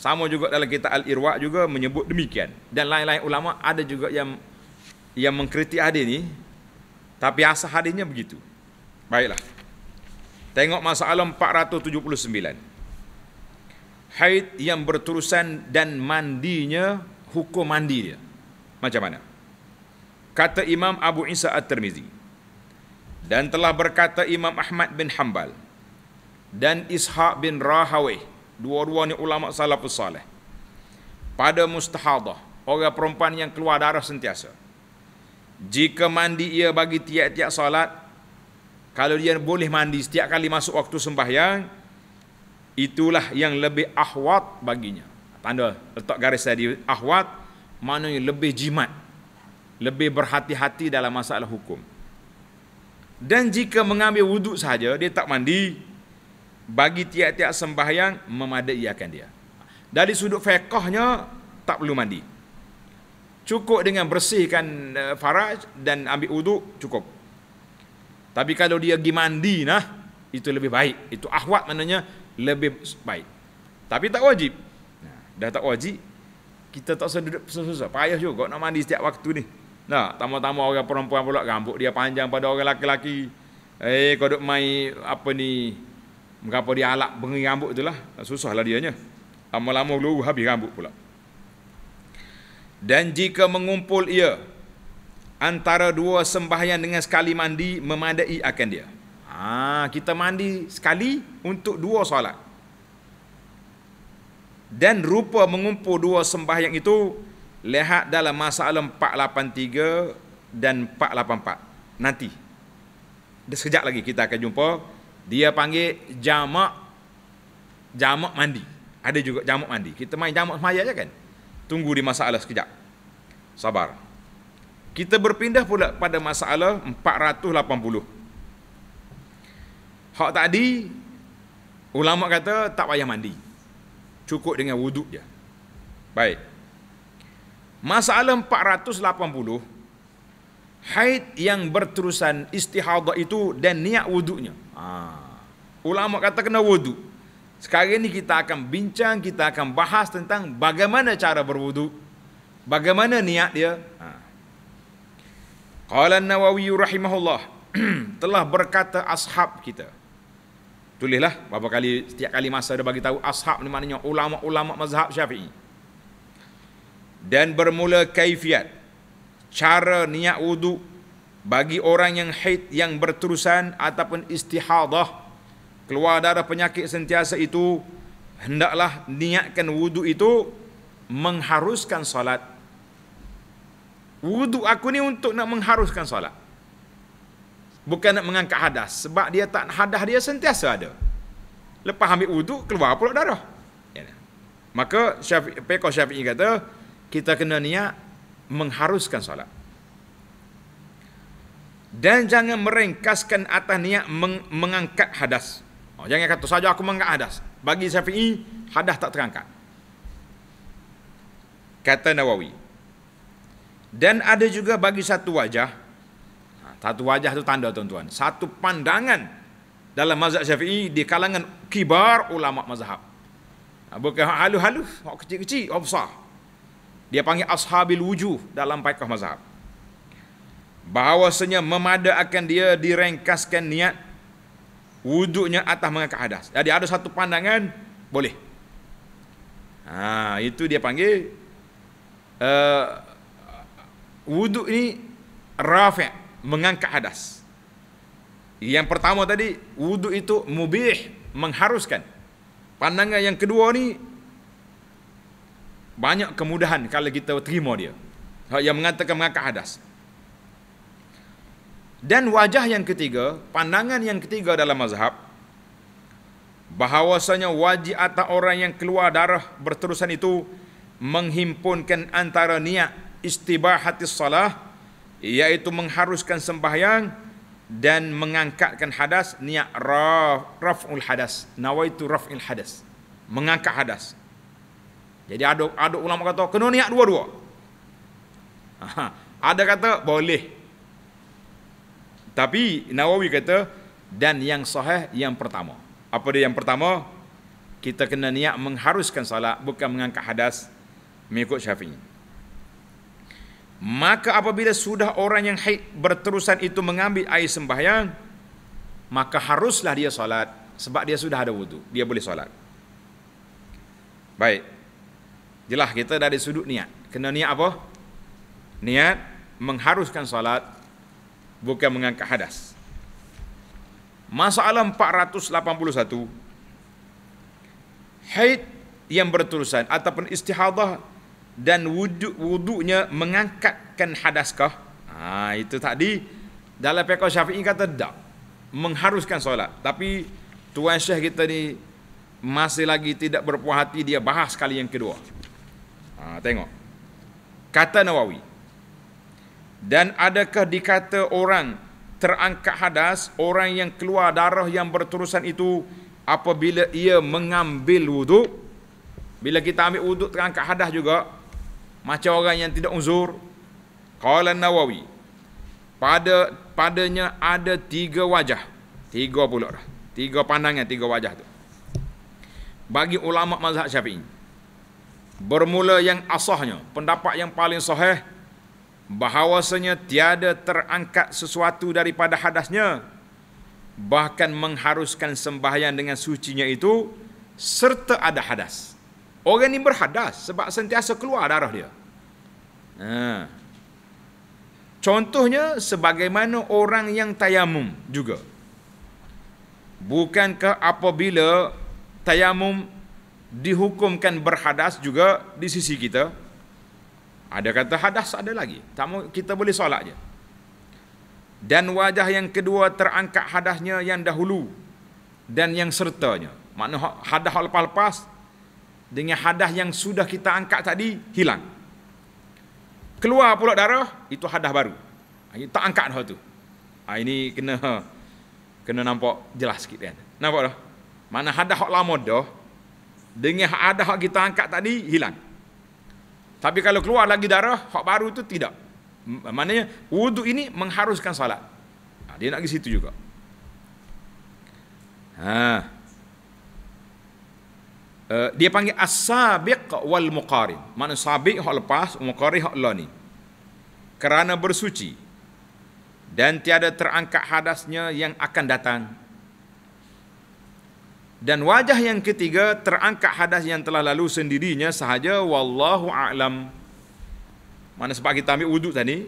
Sama juga dalam kitab Al-Irwa juga menyebut demikian. Dan lain-lain ulama ada juga yang yang mengkritik hadis ini tapi asal hadisnya begitu. Baiklah. Tengok masalah 479. Haid yang berterusan dan mandinya hukum mandi dia. Macam mana? Kata Imam Abu Isa At-Tirmizi. Dan telah berkata Imam Ahmad bin Hanbal dan Ishaq bin Rahawih, dua-dua ni ulama salafus salih. Pada mustahadah, orang perempuan yang keluar darah sentiasa. Jika mandi ia bagi tiap-tiap salat, kalau dia boleh mandi setiap kali masuk waktu sembahyang, itulah yang lebih ahwat baginya. Tanda letak garis tadi ahwat maknanya lebih jimat, lebih berhati-hati dalam masalah hukum. Dan jika mengambil wuduk saja dia tak mandi, bagi tiap-tiap sembahyang memadaikan dia. Dari sudut fiqahnya tak perlu mandi. Cukup dengan bersihkan eh, faraj dan ambil wuduk cukup. Tapi kalau dia pergi mandi nah, itu lebih baik. Itu ahwat maknanya lebih baik. Tapi tak wajib. Nah, dah tak wajib. Kita tak usah duduk susah-susah. Payah juga nak mandi setiap waktu ni. Nah, tambah-tambah orang perempuan pula rambut dia panjang pada orang laki-laki. Eh, kau duk mai apa ni? Mengapa dia alak bengi rambut itulah. Susahlah dianya. Lama-lama dulu habis rambut pula. Dan jika mengumpul ia antara dua sembahyang dengan sekali mandi memadai akan dia. Ha, kita mandi sekali untuk dua solat. Dan rupa mengumpul dua sembahyang itu lihat dalam masalah 483 dan 484. Nanti. Sekejap lagi kita akan jumpa. Dia panggil jamak jamak mandi. Ada juga jamak mandi. Kita main jamak semaya je kan? Tunggu di masalah sekejap. Sabar. Kita berpindah pula pada masalah 480. Hak tadi ulama kata tak payah mandi. Cukup dengan wuduk je. Baik. Masalah 480 haid yang berterusan istihadah itu dan niat wuduknya. Ha. Ulama kata kena wuduk. Sekarang ini kita akan bincang, kita akan bahas tentang bagaimana cara berwuduk. Bagaimana niat dia. Ha. Qala Nawawi rahimahullah telah berkata ashab kita. Tulislah berapa kali setiap kali masa dia bagi tahu ashab ni maknanya ulama-ulama mazhab Syafi'i. Dan bermula kaifiat cara niat wudu bagi orang yang haid yang berterusan ataupun istihadah keluar darah penyakit sentiasa itu hendaklah niatkan wudu itu mengharuskan salat Wudu aku ni untuk nak mengharuskan solat. Bukan nak mengangkat hadas. Sebab dia tak hadas dia sentiasa ada. Lepas ambil wudu keluar pula darah. Ya. Maka Syafi'i, Peko Syafi'i kata, kita kena niat mengharuskan solat. Dan jangan merengkaskan atas niat meng- mengangkat hadas. Oh, jangan kata saja aku mengangkat hadas. Bagi Syafi'i, hadas tak terangkat. Kata Nawawi, dan ada juga bagi satu wajah. Satu wajah itu tanda tuan-tuan. Satu pandangan dalam mazhab syafi'i di kalangan kibar ulama mazhab. Ha, bukan halus-halus, kecil-kecil, besar. Dia panggil ashabil wujuh dalam paikah mazhab. Bahawasanya memada akan dia direngkaskan niat wuduknya atas mengangkat hadas. Jadi ada satu pandangan, boleh. Ha, itu dia panggil uh, wuduk ini rafi' mengangkat hadas. Yang pertama tadi wuduk itu mubih mengharuskan. Pandangan yang kedua ni banyak kemudahan kalau kita terima dia. Yang mengatakan mengangkat hadas. Dan wajah yang ketiga, pandangan yang ketiga dalam mazhab bahawasanya wajib atas orang yang keluar darah berterusan itu menghimpunkan antara niat istibahatis salah iaitu mengharuskan sembahyang dan mengangkatkan hadas niat raf'ul hadas. Nawaitu raf'il hadas. Mengangkat hadas. Jadi ada ada ulama kata kena niat dua-dua. Ada kata boleh. Tapi Nawawi kata dan yang sahih yang pertama. Apa dia yang pertama? Kita kena niat mengharuskan salat bukan mengangkat hadas mengikut syafi'i Maka apabila sudah orang yang haid berterusan itu mengambil air sembahyang, maka haruslah dia solat sebab dia sudah ada wudu, dia boleh solat. Baik. Jelas kita dari sudut niat. Kena niat apa? Niat mengharuskan solat bukan mengangkat hadas. Masalah 481 haid yang berterusan ataupun istihadah dan wuduk wuduknya mengangkatkan hadaskah? Ha, itu tadi dalam fiqh Syafi'i kata tak mengharuskan solat. Tapi tuan Syekh kita ni masih lagi tidak berpuas hati dia bahas kali yang kedua. Ha, tengok. Kata Nawawi. Dan adakah dikata orang terangkat hadas, orang yang keluar darah yang berterusan itu apabila ia mengambil wuduk, bila kita ambil wuduk terangkat hadas juga, macam orang yang tidak uzur. Qala nawawi pada padanya ada tiga wajah. Tiga pula dah. Tiga pandangan tiga wajah tu. Bagi ulama mazhab syafi'i bermula yang asahnya pendapat yang paling sahih bahawasanya tiada terangkat sesuatu daripada hadasnya bahkan mengharuskan sembahyang dengan sucinya itu serta ada hadas orang ini berhadas sebab sentiasa keluar darah dia ha. contohnya sebagaimana orang yang tayamum juga bukankah apabila tayamum dihukumkan berhadas juga di sisi kita. Ada kata hadas ada lagi. Tamu kita boleh solat je. Dan wajah yang kedua terangkat hadasnya yang dahulu dan yang sertanya. Makna hadas lepas-lepas dengan hadas yang sudah kita angkat tadi hilang. Keluar pula darah itu hadas baru. Ini tak angkat dah tu. Ha, ini kena kena nampak jelas sikit kan. Nampak dah? Mana hadas hak lama dah dengan ada hak kita angkat tadi hilang. Tapi kalau keluar lagi darah hak baru itu tidak. Maknanya wuduk ini mengharuskan salat. Ha, dia nak ke situ juga. Ha. Uh, dia panggil as-sabiq wal muqarin. Mana sabiq hak lepas, muqarin hak la ni. Kerana bersuci dan tiada terangkat hadasnya yang akan datang dan wajah yang ketiga terangkat hadas yang telah lalu sendirinya sahaja wallahu a'lam. Mana sebab kita ambil wuduk tadi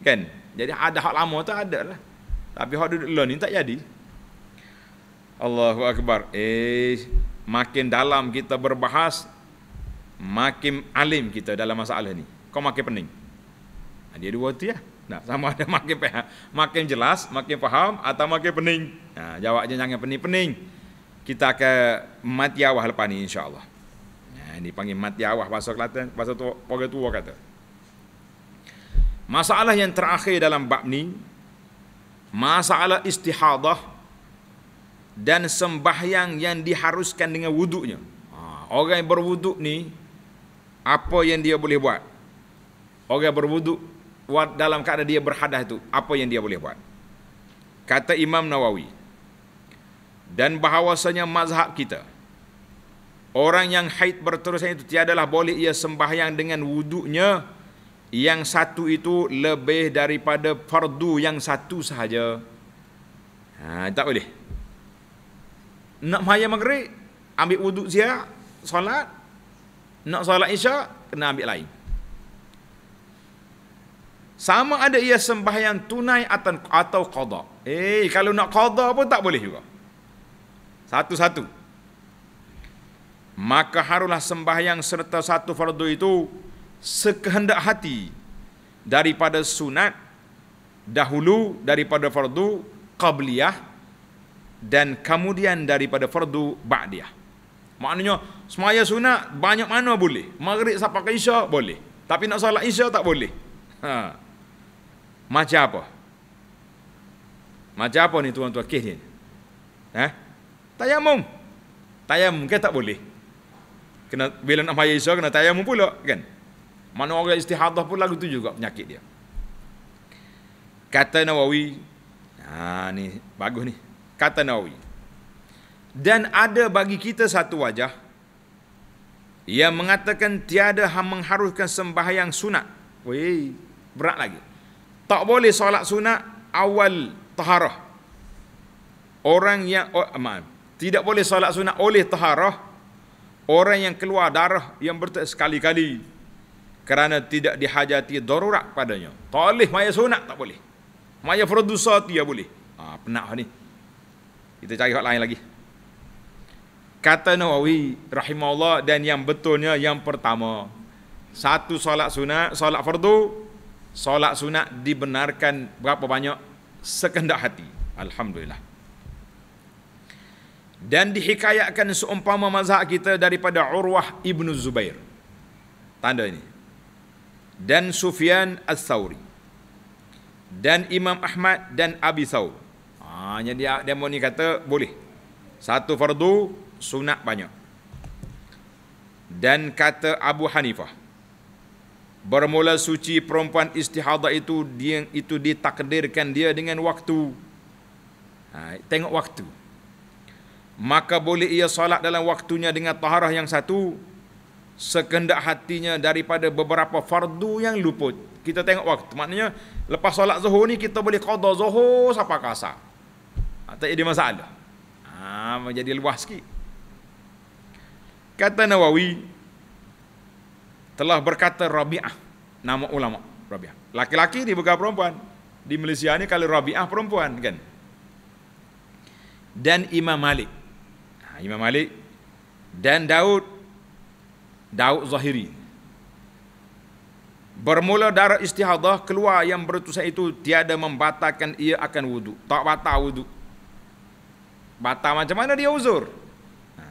kan? Jadi ada hak lama tu ada lah. Tapi hak duduk ni tak jadi. Allahu akbar. Eh makin dalam kita berbahas makin alim kita dalam masalah ni. Kau makin pening. Ha, dia dua tu ya. Nah, sama ada makin makin jelas, makin faham atau makin pening. Nah, jawabnya jangan pening-pening kita akan mati awah lepas ni insyaAllah. Nah, ini panggil mati awah bahasa Kelantan, bahasa tua, orang tua kata. Masalah yang terakhir dalam bab ni, masalah istihadah dan sembahyang yang diharuskan dengan wuduknya. Ha, orang yang berwuduk ni, apa yang dia boleh buat? Orang yang berwuduk dalam keadaan dia berhadah itu, apa yang dia boleh buat? Kata Imam Nawawi, dan bahawasanya mazhab kita orang yang haid berterusan itu tiadalah boleh ia sembahyang dengan wuduknya yang satu itu lebih daripada fardu yang satu sahaja ha, tak boleh nak maya maghrib ambil wuduk siap solat. Nak solat isyak kena ambil lain. Sama ada ia sembahyang tunai atau atau qada eh kalau nak qada pun tak boleh juga. Satu-satu. Maka harulah sembahyang serta satu fardu itu sekehendak hati daripada sunat dahulu daripada fardu qabliyah dan kemudian daripada fardu ba'diyah. Maknanya semaya sunat banyak mana boleh. Maghrib sampai ke isya boleh. Tapi nak solat isya tak boleh. Ha. Macam apa? Macam apa ni tuan-tuan kes ni? Ha? Tayamum. Tayamum kan tak boleh. Kena bila nak maya Isya kena tayamum pula kan. Mana orang istihadah pun lagu tu juga penyakit dia. Kata Nawawi, ha ni bagus ni. Kata Nawawi. Dan ada bagi kita satu wajah yang mengatakan tiada yang mengharuskan sembahyang sunat. Wei, berat lagi. Tak boleh solat sunat awal taharah. Orang yang oh, maaf, tidak boleh solat sunat oleh taharah orang yang keluar darah yang bertek sekali-kali kerana tidak dihajati darurat padanya. Tak boleh maya sunat tak boleh. Maya fardu sati ya boleh. Ah ha, penat ni. Kita cari lain lagi. Kata Nawawi rahimahullah dan yang betulnya yang pertama satu solat sunat, solat fardu, solat sunat dibenarkan berapa banyak sekendak hati. Alhamdulillah dan dihikayatkan seumpama mazhab kita daripada Urwah ibnu Zubair. Tanda ini. Dan Sufyan al-Thawri. Dan Imam Ahmad dan Abi Hanya dia demo ni kata boleh. Satu fardu sunat banyak. Dan kata Abu Hanifah. Bermula suci perempuan istihadah itu dia itu ditakdirkan dia dengan waktu. Ha, tengok waktu maka boleh ia solat dalam waktunya dengan taharah yang satu sekendak hatinya daripada beberapa fardu yang luput. Kita tengok waktu. Maknanya lepas solat zuhur ni kita boleh qada zuhur sampai ke asar. Ha, tak ada masalah. Ha, menjadi luas sikit. Kata Nawawi telah berkata Rabi'ah nama ulama Rabi'ah. Laki-laki ni bukan perempuan. Di Malaysia ni kalau Rabi'ah perempuan kan. Dan Imam Malik. Ha, Imam Malik dan Daud Daud Zahiri Bermula darah istihadah keluar yang berutusan itu tiada membatalkan ia akan wudu. Tak batal wudu. Batal macam mana dia uzur? Ha.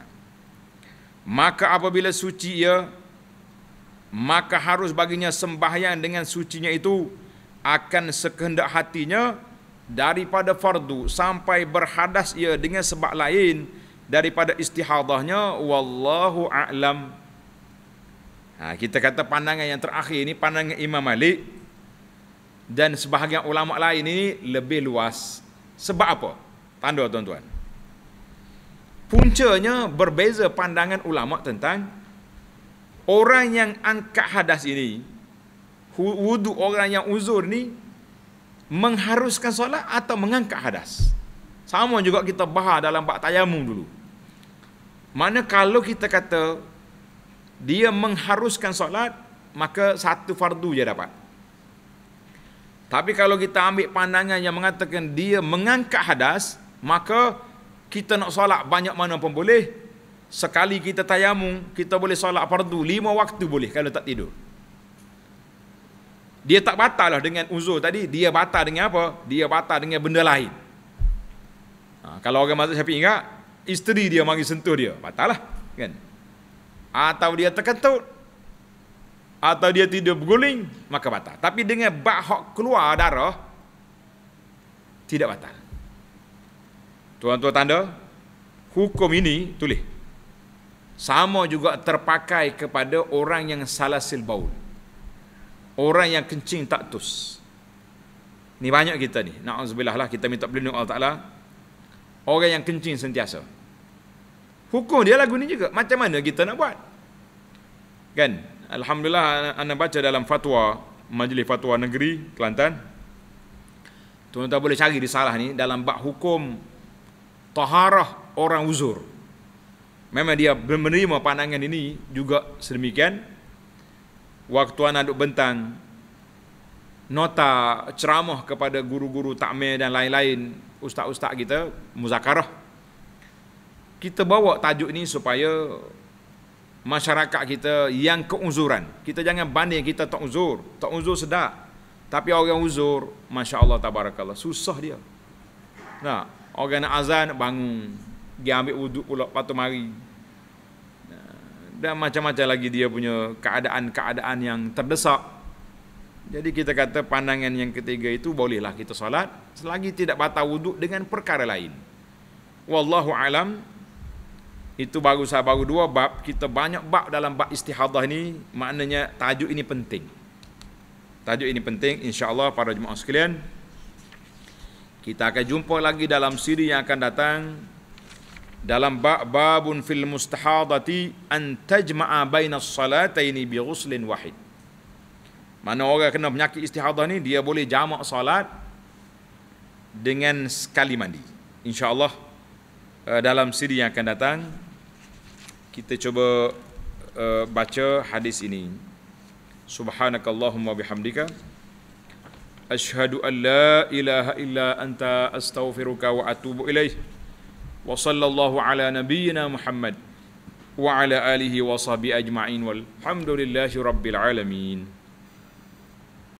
Maka apabila suci ia maka harus baginya sembahyang dengan sucinya itu akan sekehendak hatinya daripada fardu sampai berhadas ia dengan sebab lain daripada istihadahnya wallahu a'lam Ha, kita kata pandangan yang terakhir ini pandangan Imam Malik dan sebahagian ulama lain ini lebih luas. Sebab apa? Tanda tuan-tuan. Puncanya berbeza pandangan ulama tentang orang yang angkat hadas ini, wudu orang yang uzur ni mengharuskan solat atau mengangkat hadas. Sama juga kita bahas dalam bab tayamum dulu. Mana kalau kita kata dia mengharuskan solat maka satu fardu je dapat tapi kalau kita ambil pandangan yang mengatakan dia mengangkat hadas maka kita nak solat banyak mana pun boleh. Sekali kita tayamum kita boleh solat fardu. Lima waktu boleh kalau tak tidur. Dia tak batal lah dengan uzur tadi. Dia batal dengan apa? Dia batal dengan benda lain. Ha, kalau orang mazhab syafi'i ingat isteri dia mari sentuh dia. Batal lah kan? Atau dia terkentut atau dia tidur berguling maka batal. Tapi dengan bak keluar darah tidak batal tuan-tuan tanda hukum ini tulis sama juga terpakai kepada orang yang salah silbaul orang yang kencing tak tus ni banyak kita ni na'udzubillah lah kita minta pelindung Allah Ta'ala orang yang kencing sentiasa Hukum dia lagu ni juga. Macam mana kita nak buat? Kan? Alhamdulillah anda baca dalam fatwa Majlis Fatwa Negeri Kelantan. Tuan-tuan boleh cari risalah ni dalam bab hukum taharah orang uzur. Memang dia menerima pandangan ini juga sedemikian. Waktu anak duduk bentang nota ceramah kepada guru-guru takmir dan lain-lain ustaz-ustaz kita muzakarah. Kita bawa tajuk ini supaya masyarakat kita yang keuzuran. Kita jangan banding kita tak uzur. Tak uzur sedap. Tapi orang uzur Masya Allah Tabarakallah. Susah dia. Nah, orang nak azan bangun. Dia ambil wuduk pula patut mari. Dan macam-macam lagi dia punya keadaan-keadaan yang terdesak. Jadi kita kata pandangan yang ketiga itu bolehlah kita solat selagi tidak batal wuduk dengan perkara lain. Wallahu alam itu baru saya baru dua bab. Kita banyak bab dalam bab istihadah ini maknanya tajuk ini penting. Tajuk ini penting. Insyaallah para jemaah sekalian kita akan jumpa lagi dalam siri yang akan datang dalam bab babun fil mustahadati an tajma'a baina salataini bi ghuslin wahid. Mana orang kena penyakit istihadah ni dia boleh jamak salat dengan sekali mandi. Insyaallah eh, dalam siri yang akan datang kita cuba uh, baca hadis ini. Subhanakallahumma bihamdika la ilaha illa anta astaghfiruka wa atubu ilaih wa sallallahu ala nabiyyina muhammad wa ala alihi wa sahbihi ajma'in. Walhamdulillahi rabbil alamin